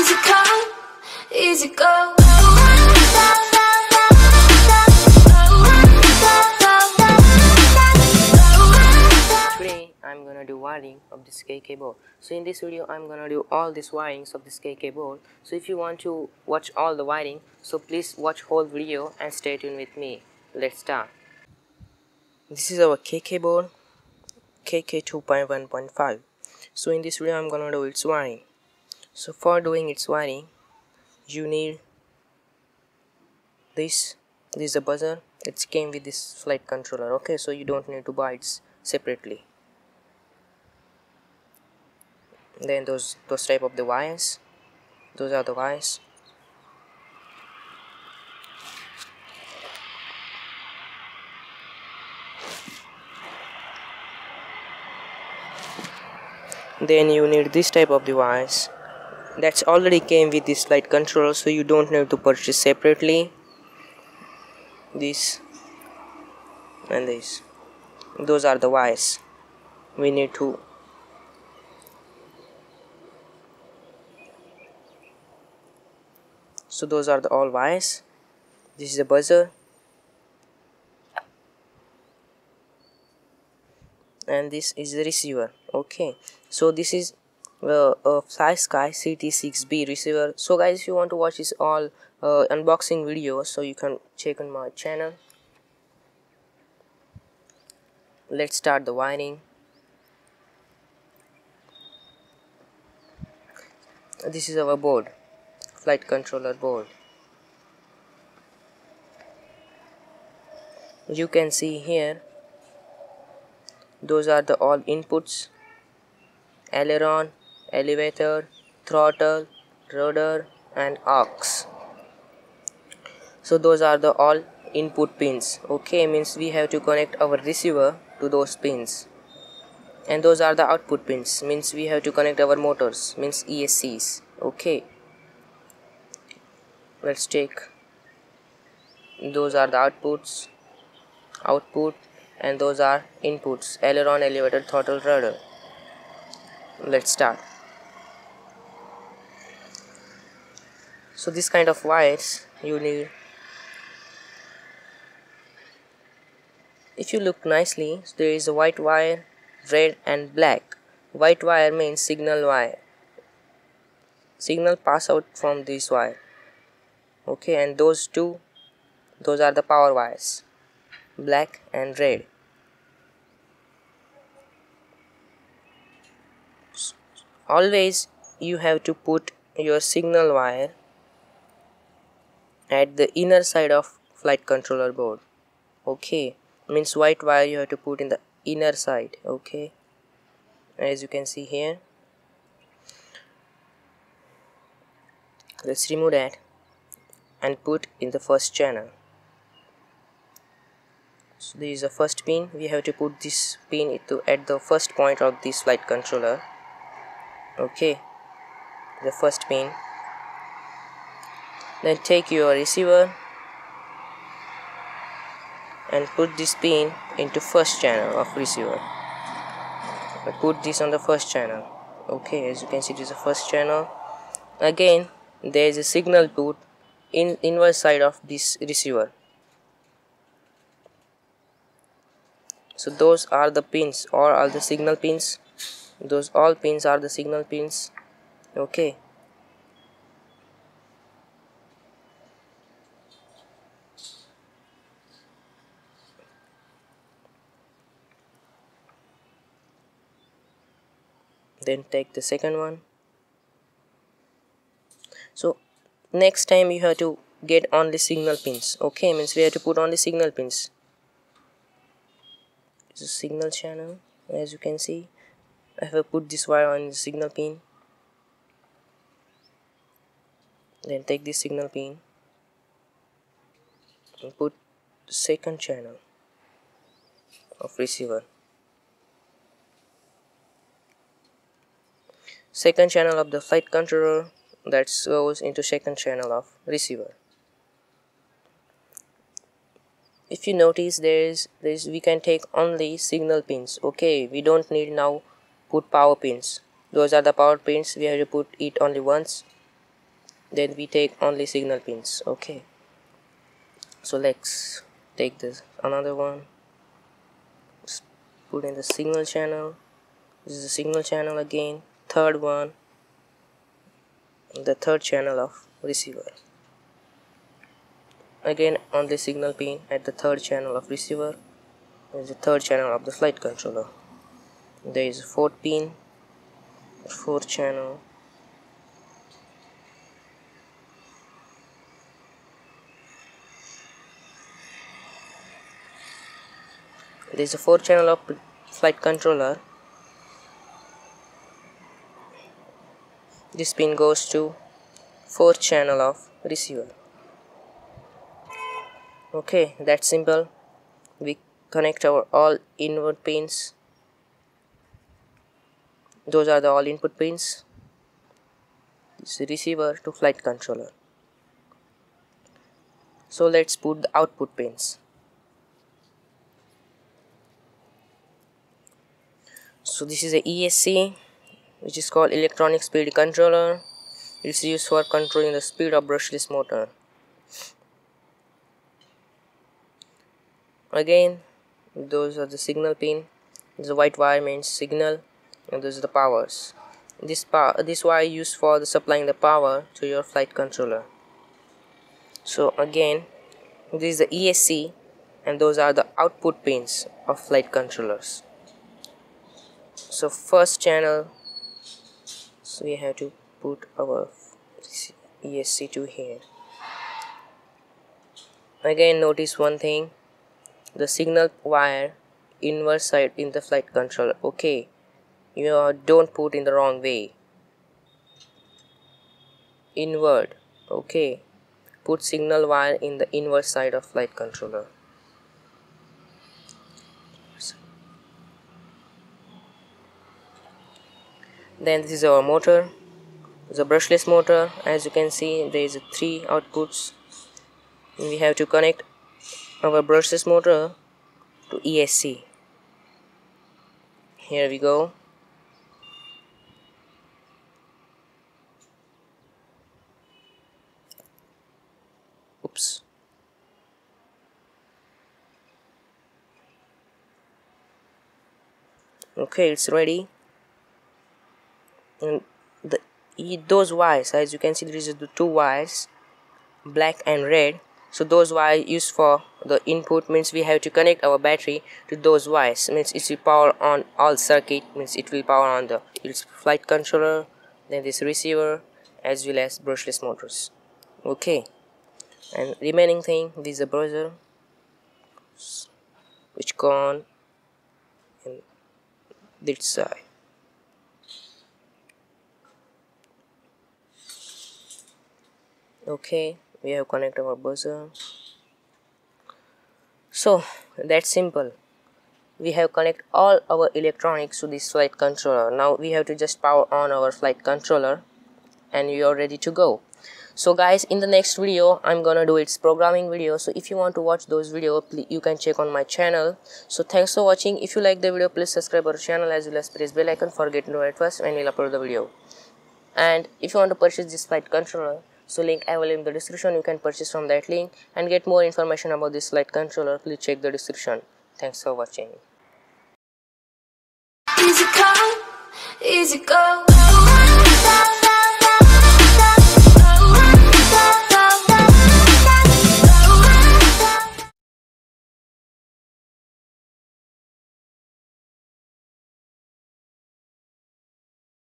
Easy easy go. Today I'm gonna do wiring of this KK board. So in this video I'm gonna do all these wirings of this KK board. So if you want to watch all the wiring, so please watch whole video and stay tuned with me. Let's start. This is our KK board, KK 2.1.5. So in this video I'm gonna do its wiring. So for doing its wiring, you need this. This is a buzzer. It came with this flight controller. Okay, so you don't need to buy it separately then those those type of the wires those are the wires then you need this type of the wires that's already came with this flight controller so you don't need to purchase separately this and this. Those are the wires. We need to so those are the all wires. This is a buzzer. And this is the receiver. Okay. So this is uh, FlySky CT6B receiver. So guys if you want to watch this all uh, unboxing video so you can check on my channel. Let's start the wiring. This is our board flight controller board. You can see here those are the all inputs. Aileron elevator throttle rudder and aux. So those are the all input pins. Okay means we have to connect our receiver to those pins. And those are the output pins. Means we have to connect our motors means ESCs okay. Let's take. Those are the outputs output and those are inputs. Aileron elevator throttle rudder let's start so this kind of wires you need if you look nicely there is a white wire red and black. White wire means signal wire. Signal pass out from this wire. Okay and those two those are the power wires black and red. Always you have to put your signal wire at the inner side of flight controller board. Okay. Means white wire you have to put in the inner side. Okay. As you can see here. Let's remove that and put in the first channel. So this is the first pin. We have to put this pin into at the first point of this flight controller. Okay. The first pin then take your receiver and put this pin into first channel of receiver. I put this on the first channel. Okay as you can see this is the first channel. Again there is a signal put in inverse side of this receiver. So those are the pins or are the signal pins. Those all pins are the signal pins. Okay then take the second one. So next time you have to get only signal pins. Okay means we have to put only signal pins. A signal channel as you can see. I have put this wire on the signal pin. Then take this signal pin and put the second channel of receiver second channel of the flight controller that goes into second channel of receiver. If you notice there is this we can take only signal pins. Okay we don't need now put power pins. Those are the power pins. We have to put it only once. Then we take only signal pins. Okay. So let's take this another one. Let's put in the signal channel. This is the signal channel again third one the third channel of receiver. Again on the signal pin at the third channel of receiver is the third channel of the flight controller. There is a fourth pin fourth channel. There is a fourth channel of flight controller this pin goes to fourth channel of receiver. Okay that's simple. We connect our all inward pins. Those are the all input pins. This receiver to flight controller. So let's put the output pins. So this is a ESC which is called electronic speed controller. It's used for controlling the speed of brushless motor. Again those are the signal pin. The white wire means signal and those are the powers. This power this wire used for the supplying the power to your flight controller. So again this is the ESC and those are the output pins of flight controllers. So first channel so we have to put our ESC2 here. Again notice one thing. The signal wire inward side in the flight controller. Okay. You don't put in the wrong way. Inward. Okay. Put signal wire in the inward side of flight controller then this is our motor. A brushless motor. As you can see there is three outputs. We have to connect our brushless motor to ESC here we go. Oops. Okay it's ready and the those wires as you can see there is the two wires black and red. So those wires used for the input means we have to connect our battery to those wires. Means it will power on all circuit means it will power on the flight controller then this receiver as well as brushless motors. Okay. And remaining thing this is a buzzer which gone in this side okay we have connected our buzzer so that's simple. We have connect all our electronics to this flight controller. Now we have to just power on our flight controller and we are ready to go. So guys in the next video i'm gonna do its programming video. So if you want to watch those video you can check on my channel. So thanks for watching. If you like the video please subscribe our channel as well as press bell icon for getting notified first when we'll upload the video. And if you want to purchase this flight controller so link available in the description. You can purchase from that link and get more information about this flight controller please check the description. Thanks for watching. Easy come, easy go.